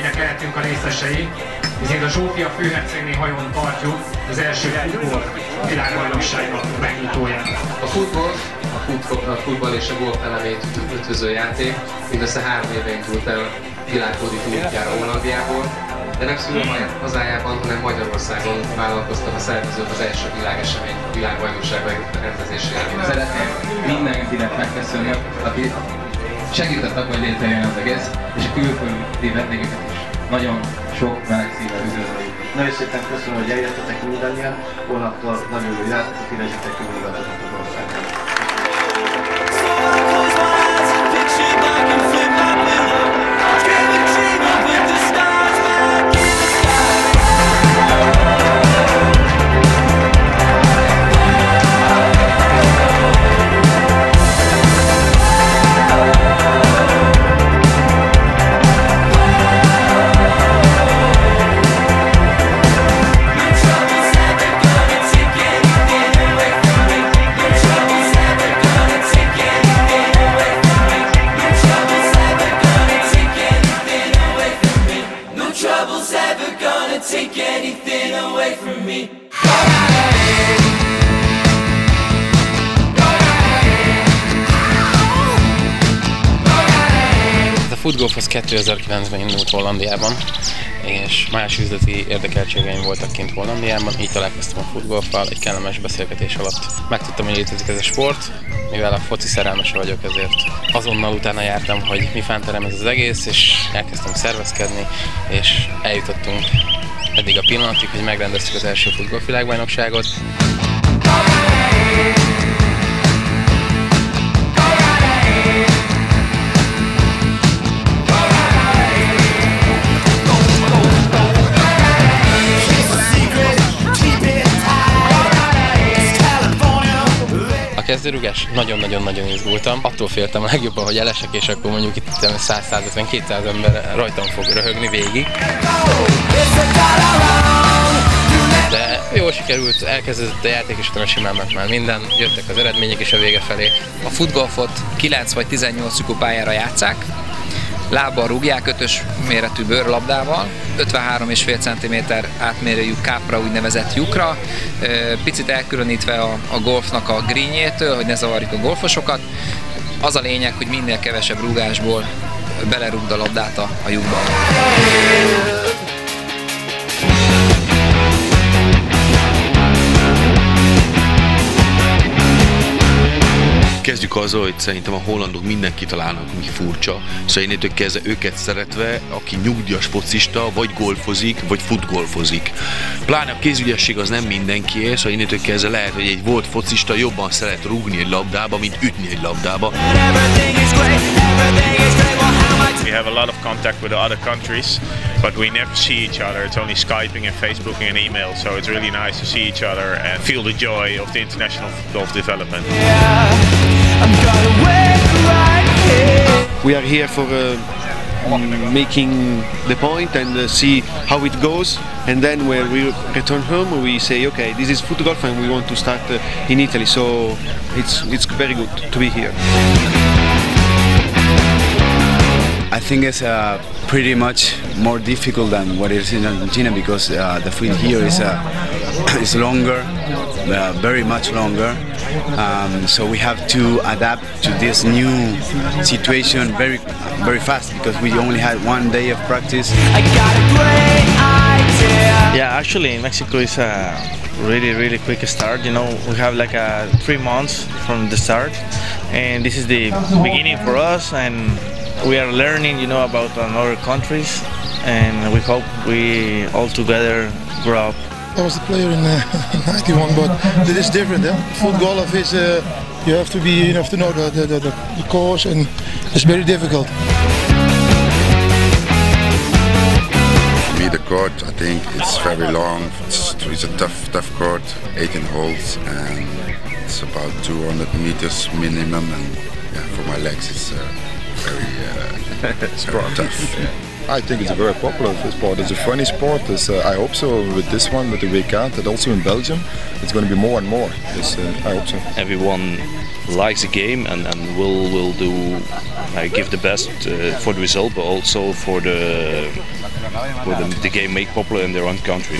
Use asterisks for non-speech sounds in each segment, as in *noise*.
eseménynek lehetünk a részesei, hiszen a Zsófia főhercegné hajón tartjuk az első futball világbajnokságnak megnyitóját. A futball, a, futball, a futball és a golf elemét ötvöző játék mindössze három éve indult el világhódító útjára Hollandiából, de nem szülő hazájában, hanem Magyarországon vállalkoztam a szervezőt az első világesemény, a világbajnokság rendezésére. Szeretném mindenkinek megköszönni, aki segített abban, hogy létrejön az egész, és a külföldi vendégeket is. Nagyon sok meleg szívvel üdvözöljük. Nagyon szépen köszönöm, hogy eljöttetek mindannyian, holnaptól nagyon jó játékot érezzétek körülbelül az országban. Az 2009-ben indult Hollandiában, és más üzleti érdekeltségeim voltak kint Hollandiában, így találkoztam a Foodgolffal, egy kellemes beszélgetés alatt megtudtam, hogy létezik ez a sport, mivel a foci szerelmese vagyok, ezért azonnal utána jártam, hogy mi fánterem ez az egész, és elkezdtem szervezkedni, és eljutottunk eddig a pillanatig, hogy megrendeztük az első futballvilágbajnokságot. A kezdőrugás nagyon-nagyon-nagyon izgultam. Attól féltem a legjobban, hogy elesek, és akkor mondjuk itt 100-150-200 ember rajtam fog röhögni végig. De jól sikerült, elkezdődött a játék, és utána simán ment már minden, jöttek az eredmények is a vége felé. A futgolfot 9 vagy 18 lyukú pályára játszák, lábbal rúgják ötös méretű bőrlabdával, 53,5 cm átmérőjű kápra úgynevezett lyukra, picit elkülönítve a, a golfnak a greenjétől, hogy ne zavarjuk a golfosokat. Az a lényeg, hogy minél kevesebb rúgásból belerúgd a labdát a, a lyukba. Kezdjük azzal, hogy szerintem a hollandok mindenki találnak mi furcsa. Szóval én kezdve őket szeretve, aki nyugdíjas focista, vagy golfozik, vagy futgolfozik. Pláne a kézügyesség az nem mindenkié, szóval én kezdve lehet, hogy egy volt focista jobban szeret rúgni egy labdába, mint ütni egy labdába. We have a lot of contact with the other countries, but we never see each other. It's only Skyping and Facebooking and email, so it's really nice to see each other and feel the joy of the international golf development. We are here for uh, making the point and uh, see how it goes and then when we return home we say okay this is foot golf and we want to start uh, in Italy so it's it's very good to be here. I think it's uh, pretty much more difficult than what it is in Argentina because uh, the field here is uh, *coughs* is longer, uh, very much longer. Um, so we have to adapt to this new situation very very fast because we only had one day of practice. Yeah, actually Mexico is a really really quick start. You know, we have like a three months from the start, and this is the beginning for us and we are learning, you know, about other countries, and we hope we all together grow up. I was a player in, uh, *laughs* in 91, but it is different. Yeah? Foot golf is uh, you have to be, you have to know the, the, the, the course, and it's very difficult. For me, the court, I think it's very long. It's, it's a tough, tough court, 18 holes, and it's about 200 meters minimum. And yeah, for my legs, it's. Uh, very, uh, tough. I think it's a very popular sport. It's a funny sport. Uh, I hope so with this one, with the weekend, and also in Belgium, it's going to be more and more. Uh, I hope so. Everyone likes the game and, and will will do uh, give the best uh, for the result, but also for the for the, the game made popular in their own country.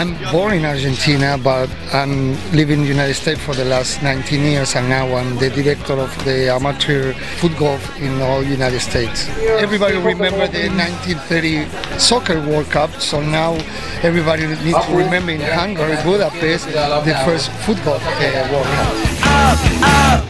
I'm born in Argentina, but I'm living in the United States for the last 19 years, and now I'm the director of the amateur foot golf in all United States. Everybody remember the 1930 soccer World Cup, so now everybody needs to remember in Hungary, Budapest, the first football uh, World Cup.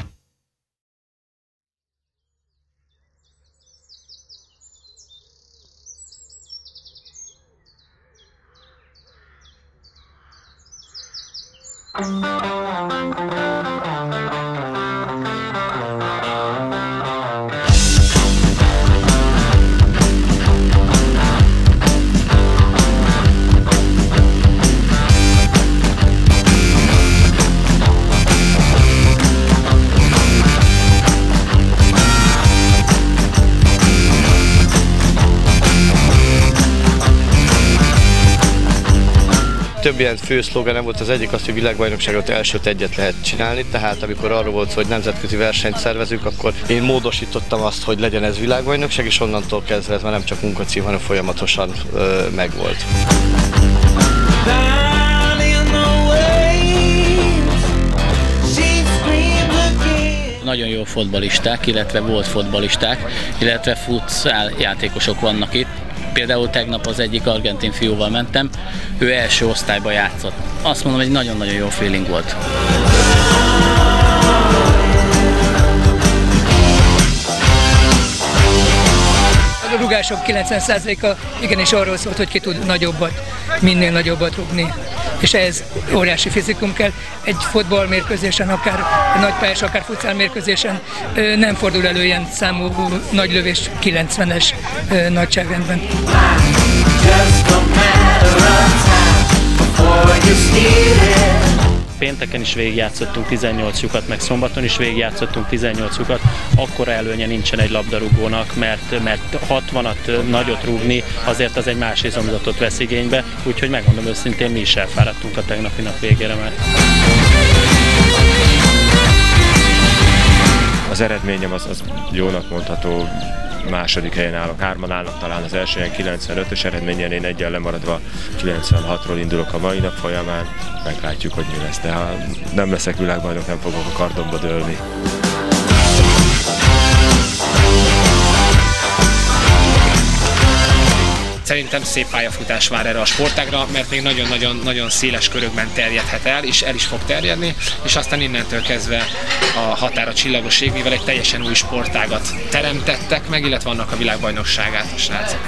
Több ilyen fő szlogenem volt, az egyik az, hogy világbajnokságot elsőt egyet lehet csinálni, tehát amikor arról volt hogy nemzetközi versenyt szervezünk, akkor én módosítottam azt, hogy legyen ez világbajnokság, és onnantól kezdve ez már nem csak munkacím, hanem folyamatosan ö, megvolt. Nagyon jó fotbalisták, illetve volt fotbalisták, illetve futszál játékosok vannak itt. Például tegnap az egyik argentin fiúval mentem, ő első osztályba játszott. Azt mondom, egy nagyon-nagyon jó feeling volt. A rugások 90%-a igenis arról szólt, hogy ki tud nagyobbat, minél nagyobbat rugni. És ez óriási fizikum kell. Egy fotballmérkőzésen, akár nagy pályás, akár futszálmérkőzésen nem fordul elő ilyen számú nagy lövés 90-es nagyságrendben. Pénteken is végigjátszottunk 18 lyukat, meg szombaton is végigjátszottunk 18 lyukat. Akkora előnye nincsen egy labdarúgónak, mert, mert 60-at nagyot rúgni, azért az egy más izomzatot vesz igénybe, úgyhogy megmondom őszintén, mi is elfáradtunk a tegnapi nap végére már. Az eredményem az, az jónak mondható, második helyen állok, hárman állnak talán az első helyen 95-ös eredményen, én egyen lemaradva 96-ról indulok a mai nap folyamán, meglátjuk, hogy mi lesz, de ha nem leszek világbajnok, nem fogok a kardomba dőlni. Szerintem szép pályafutás vár erre a sportágra, mert még nagyon-nagyon-nagyon széles körökben terjedhet el, és el is fog terjedni, és aztán innentől kezdve a határa csillagos ég, mivel egy teljesen új sportágat teremtettek meg, illetve vannak a világbajnokságát a srácok.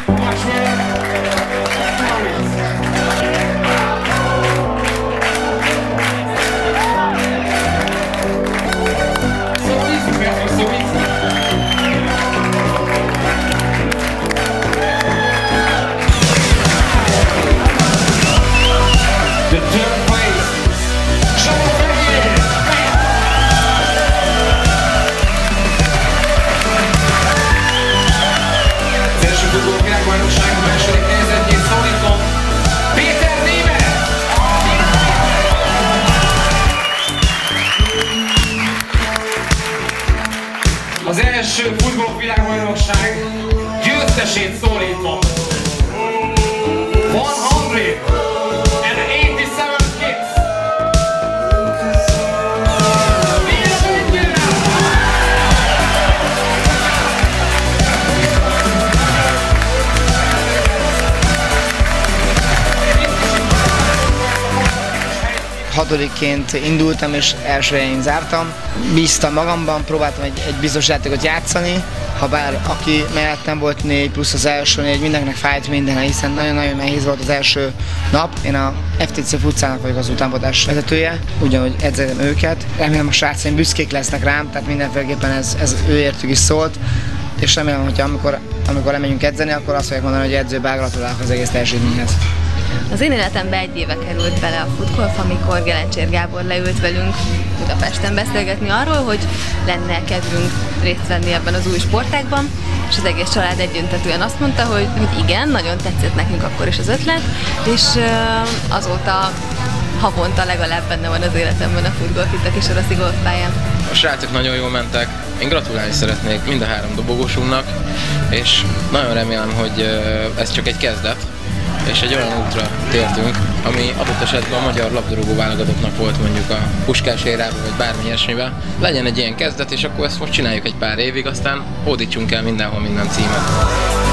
Az első futball világbajnokság győztesét szólítom. 187 kids. Hatodikként indultam és első helyen zártam. Bíztam magamban, próbáltam egy, egy biztos játékot játszani, ha bár aki mellettem volt négy plusz az első négy, mindenkinek fájt minden, hiszen nagyon-nagyon nehéz volt az első nap. Én a FTC futcának vagyok az utánpotás vezetője, ugyanúgy edzetem őket. Remélem a srácaim büszkék lesznek rám, tehát mindenféleképpen ez, ez őértük is szólt és remélem, hogy amikor, amikor lemegyünk edzeni, akkor azt fogják mondani, hogy edző gratulálok az egész teljesítményhez. Az én életembe egy éve került bele a futgolf, amikor Gelencsér Gábor leült velünk Budapesten beszélgetni arról, hogy lenne kedvünk részt venni ebben az új sportágban, és az egész család egyöntetően azt mondta, hogy, hogy igen, nagyon tetszett nekünk akkor is az ötlet, és azóta havonta legalább benne van az életemben a futgolf itt a Kisaraszi golfpályán. A srácok nagyon jól mentek, én gratulálni szeretnék mind a három dobogósunknak, és nagyon remélem, hogy ez csak egy kezdet, és egy olyan útra tértünk, ami adott esetben a magyar labdarúgó válogatottnak volt mondjuk a puskás érában, vagy bármi ilyesmiben. Legyen egy ilyen kezdet, és akkor ezt most csináljuk egy pár évig, aztán hódítsunk el mindenhol minden címet.